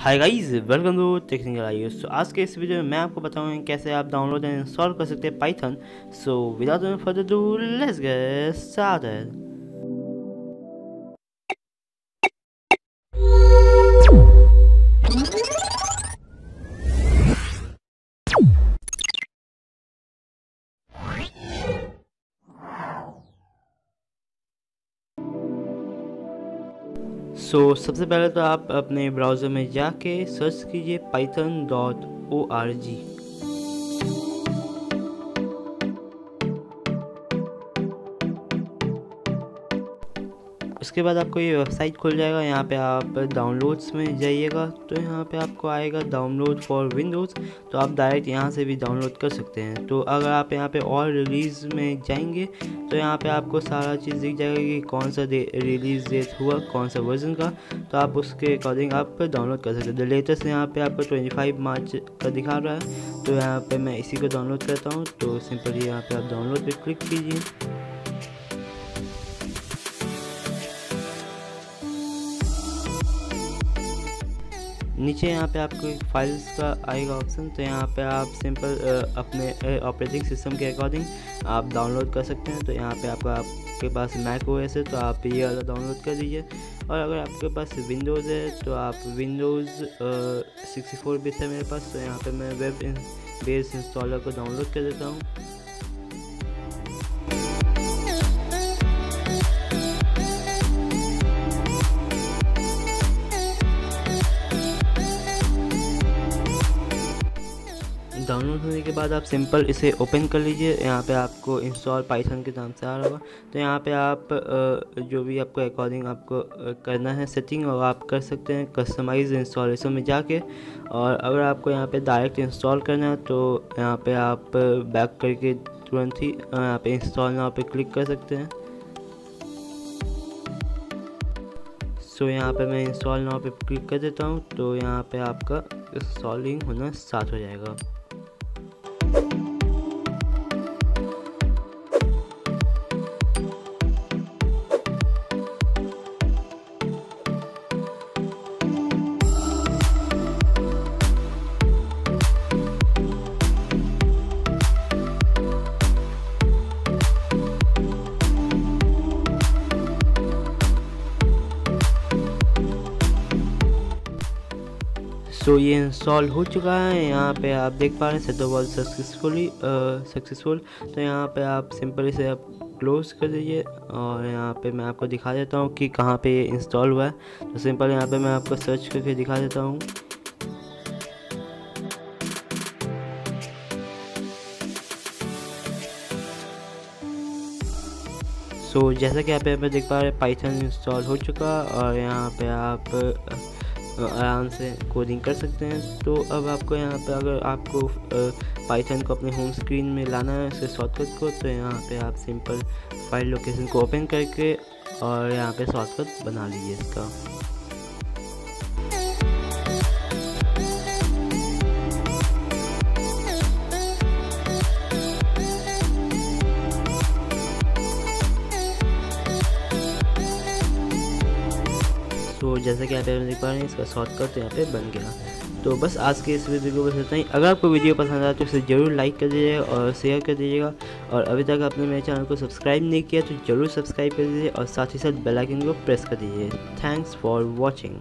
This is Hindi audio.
Hi guys welcome to Technical Eye so आज के इस वीडियो में मैं आपको बताऊँगा कैसे आप डाउनलोड एंड इंस्टॉल कर सकते हैं Python so without further do let's get started so so, सबसे पहले तो आप अपने ब्राउज़र में जाके सर्च कीजिए Python dot O R G उसके बाद आपको ये वेबसाइट खुल जाएगा, यहाँ पे आप डाउनलोड्स में जाइएगा तो यहाँ पे आपको आएगा डाउनलोड फॉर विंडोज़ तो आप डायरेक्ट यहाँ से भी डाउनलोड कर सकते हैं। तो अगर आप यहाँ पे और रिलीज़ में जाएँगे तो यहाँ पे आपको सारा चीज़ दिख जाएगा कि कौन सा रिलीज़ डेट हुआ, कौन सा वर्जन का तो आप उसके अकॉर्डिंग आप डाउनलोड कर सकते हैं। लेटेस्ट यहाँ पे आपको 25 मार्च का दिखा रहा है तो यहाँ पे मैं इसी को डाउनलोड करता हूँ तो सिंपली यहाँ पे आप डाउनलोड पे क्लिक कीजिए। नीचे यहाँ पे आपको फाइल्स का आएगा ऑप्शन तो यहाँ पे आप सिंपल अपने ऑपरेटिंग सिस्टम के अकॉर्डिंग आप डाउनलोड कर सकते हैं। तो यहाँ पे आपका, आपके पास मैक ओ है तो आप ये वाला डाउनलोड कर दीजिए और अगर आपके पास विंडोज़ है तो आप विंडोज़ सिक्सटी फोर बिट है मेरे पास तो यहाँ पर मैं वेब बेस इंस्टॉलर को डाउनलोड कर देता हूँ। डाउनलोड होने के बाद आप सिंपल इसे ओपन कर लीजिए। यहाँ पे आपको इंस्टॉल पाइथन के नाम से आ रहा होगा। तो यहाँ पे आप जो भी आपको अकॉर्डिंग आपको करना है सेटिंग और आप कर सकते हैं कस्टमाइज इंस्टॉलेशन में जाके। और अगर आपको यहाँ पे डायरेक्ट इंस्टॉल करना है तो यहाँ पे आप बैक करके तुरंत ही यहाँ पे इंस्टॉल नाव पे क्लिक कर सकते हैं। सो यहाँ पे मैं इंस्टॉल नाव पे क्लिक कर देता हूँ तो यहाँ पे आपका इंस्टॉलिंग होना स्टार्ट हो जाएगा। सो ये इंस्टॉल हो चुका है। यहाँ पे आप देख पा रहे हैं सेटो वॉल सक्सेसफुली सक्सेसफुल तो यहाँ पे आप सिंपल इसे आप क्लोज कर दीजिए और यहाँ पे मैं आपको दिखा देता हूँ कि कहाँ पे ये इंस्टॉल हुआ है। तो सिंपल यहाँ पे मैं आपको सर्च करके दिखा देता हूँ। सो so, जैसा कि आप यहाँ पे देख पा रहे हैं पाइथन इंस्टॉल हो चुका और यहाँ पे आप आराम से कोडिंग कर सकते हैं। तो अब आपको यहाँ पर अगर आपको पाइथन को अपने होम स्क्रीन में लाना है उसके शॉर्टकट को तो यहाँ पे आप सिंपल फ़ाइल लोकेशन को ओपन करके और यहाँ पे शॉर्टकट बना लीजिए इसका। तो जैसा कि आप देख पा रहे हैं, इसका शॉर्टकट यहाँ पे बन गया। तो बस आज के इस वीडियो को बस इतना ही। अगर आपको वीडियो पसंद आया तो इसे ज़रूर लाइक कर दीजिएगा और शेयर कर दीजिएगा। और अभी तक आपने मेरे चैनल को सब्सक्राइब नहीं किया तो ज़रूर सब्सक्राइब कर दीजिए और साथ ही साथ बेल आइकन को प्रेस कर दीजिए। Thanks for watching